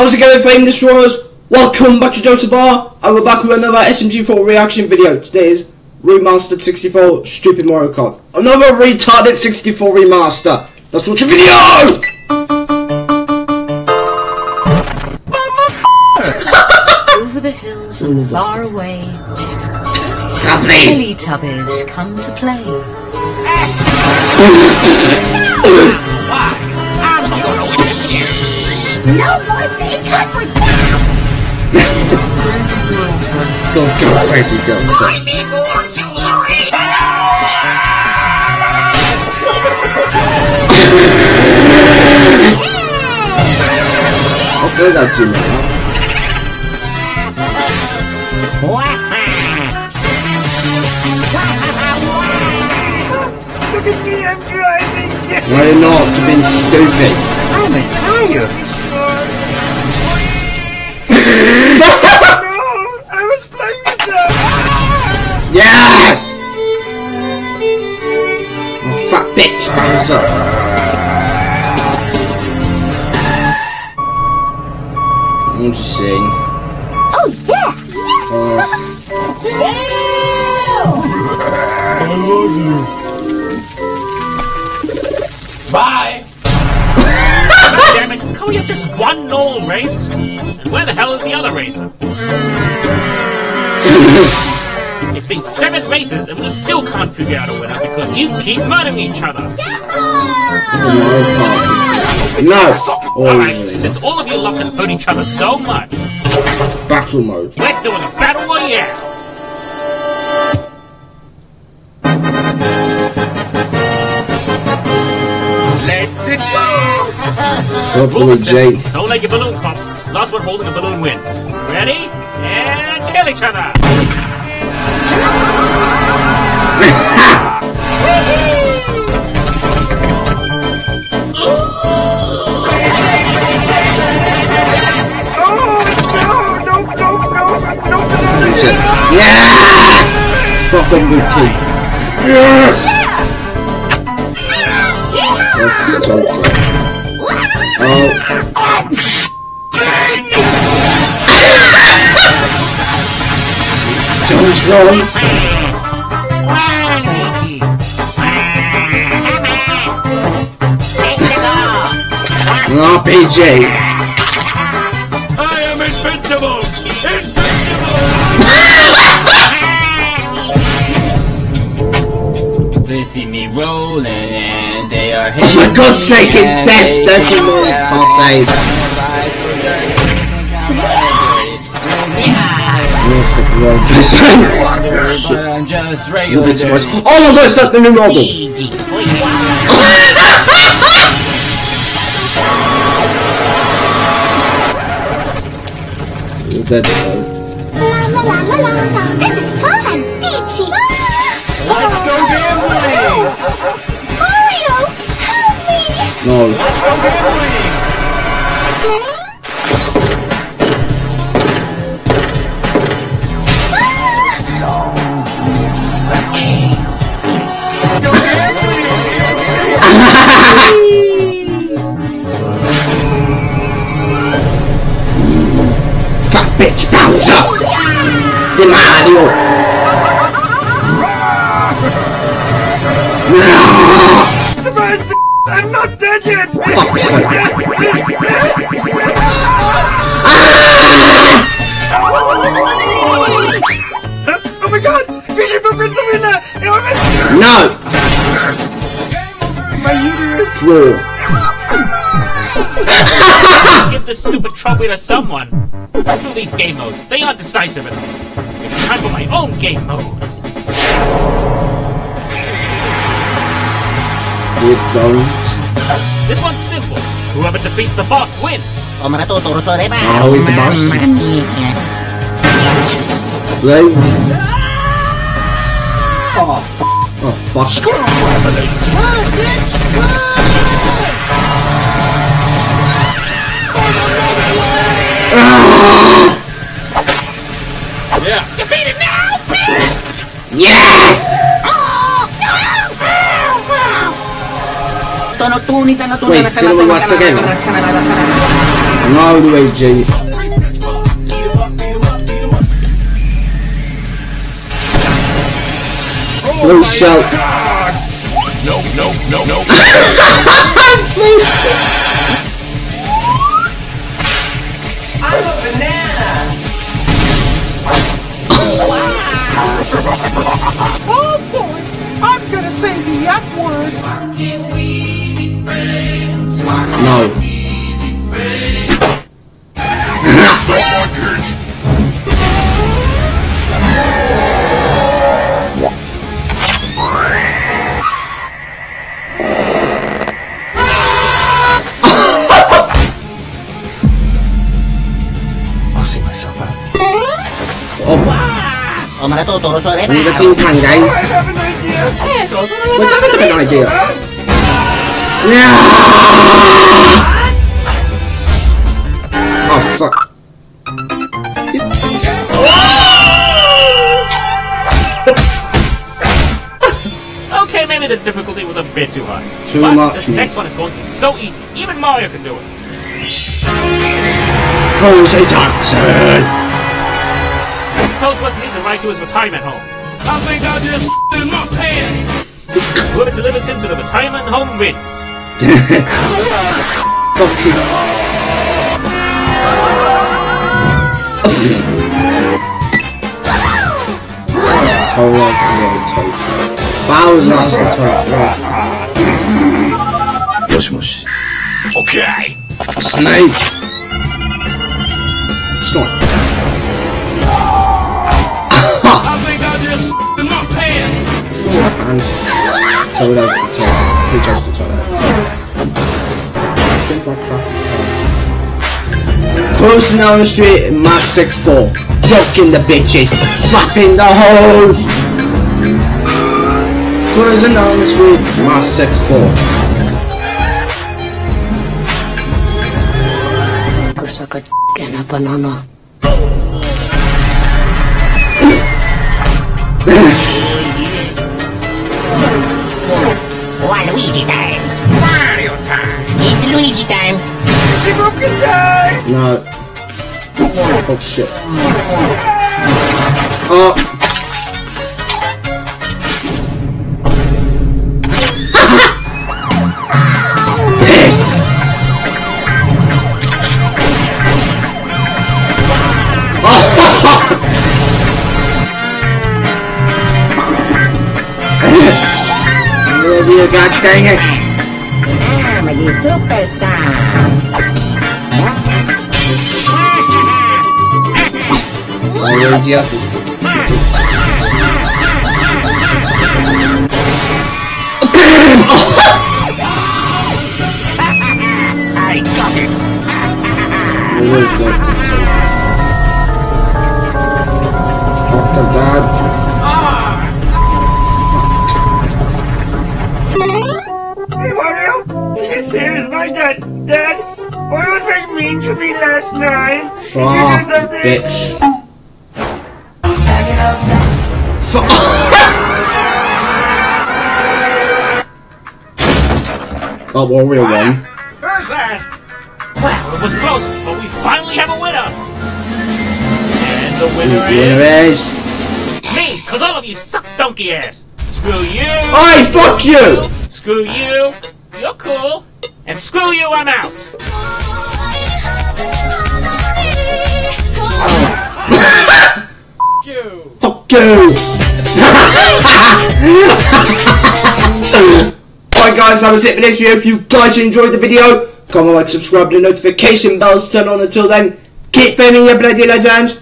How's it going, Flame Destroyers? Welcome back to Joseph Bah, and we're back with another SMG4 reaction video. Today is Remastered 64 Stupid Mario Kart. Another retarded 64 remaster. Let's watch a video! Over the hills and far away, Lovely. Teletubbies come to play. No more saying cuss words now! Go, go, crazy, go. go. I need more jewelry! I'll play that Jimmy. huh? Look at me, I'm driving. Why are you not to being stupid? I'm tired. No, I was playing with them. Yes! Oh, fat bitch, hands up. I'm just saying. Oh, yeah! Oh, Bye! God damn it, can we have just one normal race? And where the hell is the other racer? it's been seven races and we still can't figure out a winner because you keep murdering each other. Mario Party. No! Oh, Alright, since all of you love to hurt each other so much, Battle mode. we're doing a go! Purple Rules with are simple. Jake. Don't let your balloon pop. Last one holding a balloon wins. Ready? And kill each other! Yeah! Fuck off with teeth. Yes! That's so good. Oh. RPG. I am invincible! They see me rolling and they are Oh my God's sake, it's death, Dirty Mario Kart days. But I'm just You regular. bit too much. Oh my God, it's not the new model. This is fun! Peachy! Let's go gambling! Mario! Help me! No. Let's go gambling! Fat bitch Bowser! Oh, the Mario! I'm not dead yet. Fuck's sake. Oh my god! Fishy Footprints the winner! I'm in- No! My uterus! Floor. Give this stupid trophy to someone! Screw these game modes. They aren't decisive enough. It's time for my own game modes. You don't. This one's simple. Whoever defeats the boss wins. Oh, the boss. Play. Oh, f- oh, boss. Yeah. Tono tunita no Wait, tunita sino mag-watch again? No, Luigi. Blue shell. No, no, no, no. Oh, I'm gonna say the F word. No. I'll see myself out. Oh, wow. I'm gonna have an idea. What's up with an idea? Yeah! Oh, fuck. Okay, maybe the difficulty was a bit too high. Too but much, this man. next one is going to be so easy. Even Mario can do it. Cozy Jackson! Mr. Toadsworth needs a ride to his retirement home. I think I just in my pants. Whoever delivers him to the retirement home wins. Torres very tough. Bowser's not so tough, bro. Yoshimushi. Okay. Snake! Storm. I think I just my pants! Toad has the toad. He just the toad. Cruising down the street in Mark 6-4. Joking the bitches. Slapping the hoes. Cruising down the street, Mark 6-4. Gusto ko ka na banana. No. Oh shit. Oh. Piss. Oh. You god dang it. I'm ah, a superstar. Luigi up. I got it. To take. After that, Hey, Mario. This here is my dad. Dad, was mean to me last night? fuck, You did nothing. bitch. Fuck. oh, Wario won. Where's that? Well, it was close, but we finally have a winner. And the winner Winner is is. me, cause all of you suck donkey ass. Screw you. I fuck you! Screw you. You're cool. And screw you, I'm out. You! Alright guys, that was it for this video. If you guys enjoyed the video, comment, like, subscribe, the notification bells turn on. Until then, keep filming your bloody legends.